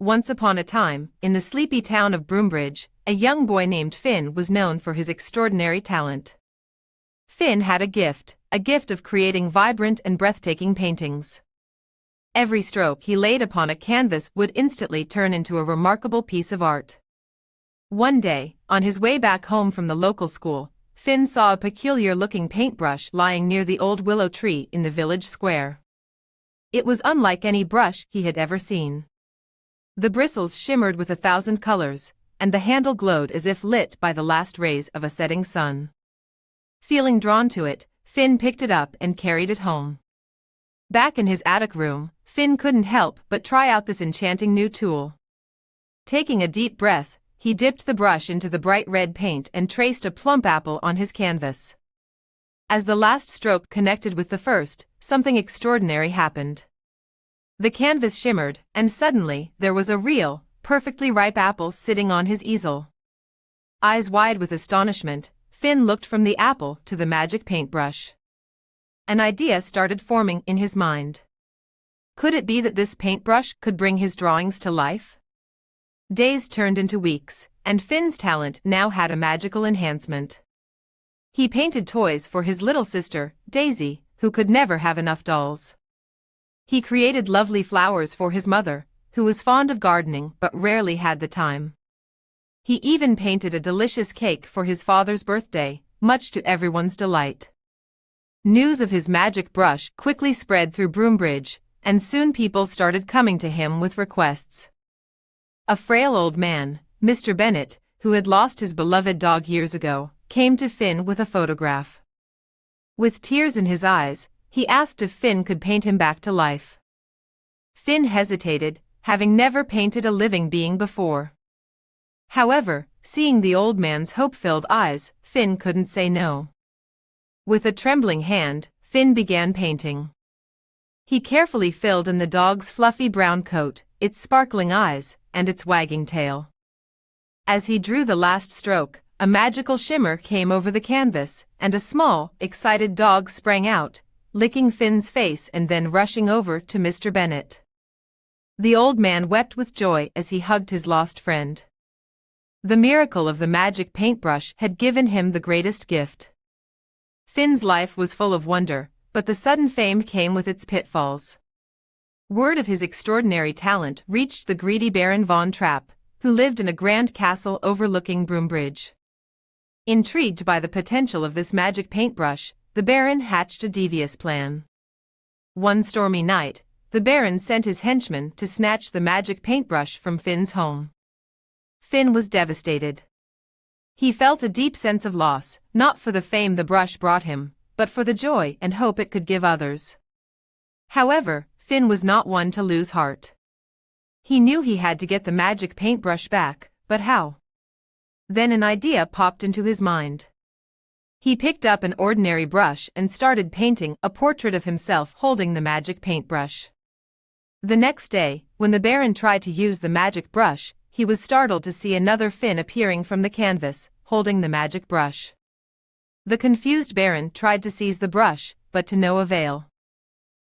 Once upon a time, in the sleepy town of Broombridge, a young boy named Finn was known for his extraordinary talent. Finn had a gift, a gift of creating vibrant and breathtaking paintings. Every stroke he laid upon a canvas would instantly turn into a remarkable piece of art. One day, on his way back home from the local school, Finn saw a peculiar looking paintbrush lying near the old willow tree in the village square. It was unlike any brush he had ever seen. The bristles shimmered with a thousand colors, and the handle glowed as if lit by the last rays of a setting sun. Feeling drawn to it, Finn picked it up and carried it home. Back in his attic room, Finn couldn't help but try out this enchanting new tool. Taking a deep breath, he dipped the brush into the bright red paint and traced a plump apple on his canvas. As the last stroke connected with the first, something extraordinary happened. The canvas shimmered, and suddenly, there was a real, perfectly ripe apple sitting on his easel. Eyes wide with astonishment, Finn looked from the apple to the magic paintbrush. An idea started forming in his mind. Could it be that this paintbrush could bring his drawings to life? Days turned into weeks, and Finn's talent now had a magical enhancement. He painted toys for his little sister, Daisy, who could never have enough dolls. He created lovely flowers for his mother, who was fond of gardening but rarely had the time. He even painted a delicious cake for his father's birthday, much to everyone's delight. News of his magic brush quickly spread through Broombridge, and soon people started coming to him with requests. A frail old man, Mr. Bennett, who had lost his beloved dog years ago, came to Finn with a photograph. With tears in his eyes, he asked if Finn could paint him back to life. Finn hesitated, having never painted a living being before. However, seeing the old man's hope-filled eyes, Finn couldn't say no. With a trembling hand, Finn began painting. He carefully filled in the dog's fluffy brown coat, its sparkling eyes, and its wagging tail. As he drew the last stroke, a magical shimmer came over the canvas, and a small, excited dog sprang out, licking Finn's face and then rushing over to Mr. Bennet. The old man wept with joy as he hugged his lost friend. The miracle of the magic paintbrush had given him the greatest gift. Finn's life was full of wonder, but the sudden fame came with its pitfalls. Word of his extraordinary talent reached the greedy Baron von Trapp, who lived in a grand castle overlooking Broombridge. Intrigued by the potential of this magic paintbrush, the Baron hatched a devious plan. One stormy night, the Baron sent his henchmen to snatch the magic paintbrush from Finn's home. Finn was devastated. He felt a deep sense of loss, not for the fame the brush brought him, but for the joy and hope it could give others. However, Finn was not one to lose heart. He knew he had to get the magic paintbrush back, but how? Then an idea popped into his mind. He picked up an ordinary brush and started painting a portrait of himself holding the magic paintbrush. The next day, when the Baron tried to use the magic brush, he was startled to see another Finn appearing from the canvas, holding the magic brush. The confused Baron tried to seize the brush, but to no avail.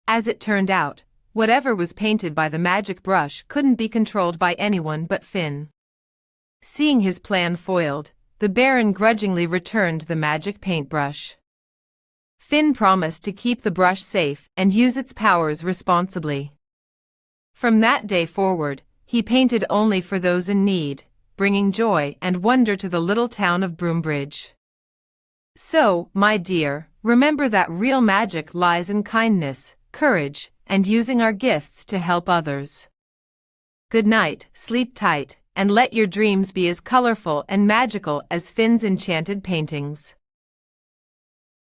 As it turned out, whatever was painted by the magic brush couldn't be controlled by anyone but Finn. Seeing his plan foiled, the Baron grudgingly returned the magic paintbrush. Finn promised to keep the brush safe and use its powers responsibly. From that day forward, he painted only for those in need, bringing joy and wonder to the little town of Broombridge. So, my dear, remember that real magic lies in kindness, courage, and using our gifts to help others. Good night, sleep tight, and let your dreams be as colorful and magical as Finn's enchanted paintings.